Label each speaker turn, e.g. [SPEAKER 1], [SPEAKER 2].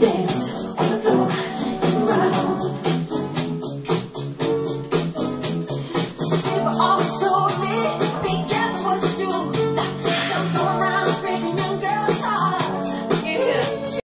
[SPEAKER 1] dance.